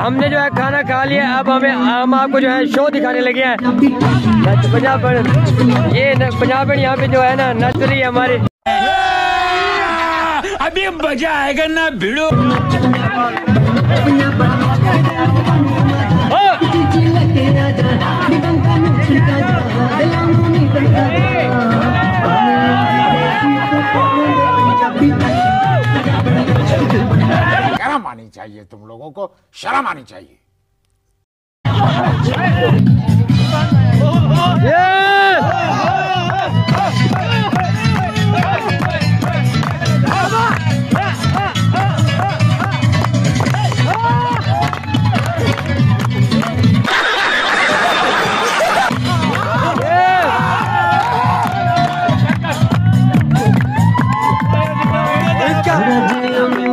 ہم نے جو ہے کھانا کھا لیا اب ہمیں ہم آپ کو جو ہے شو دکھانے لگے ہیں۔ پنجاب یہ پنجاب یہاں پہ جو ہے نا نچ رہی ہے ہماری۔ ابھی مزہ آئے گا نا بھیڑو۔ شرم آنی چاہیے تم لوگوں کو شرم آنی چاہیے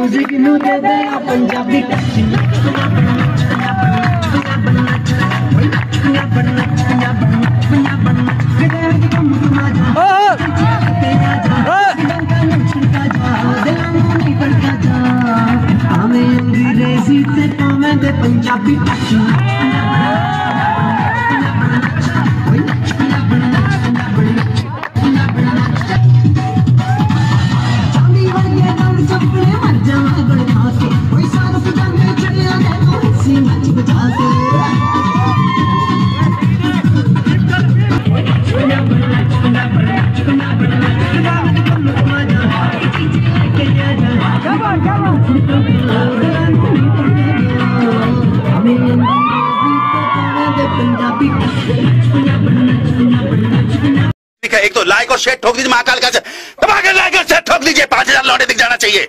ਮਿਊਜ਼ਿਕ ਨੂੰ ਦੇ ਦੇ ਆ ਪੰਜਾਬੀ ਟੱਚ ਅੰਗਰੇਜ਼ੀ ਤੇ ਪਾਵੇਂ ਦੇ ਪੰਜਾਬੀ ਟੱਚ ایک تو لائک اور شیئر ٹھوک دیجیے مہاکال کا سے دبا کے لائک اور شیئر ٹھوک دیجیے پانچ ہزار لوٹے دکھ جانا چاہیے۔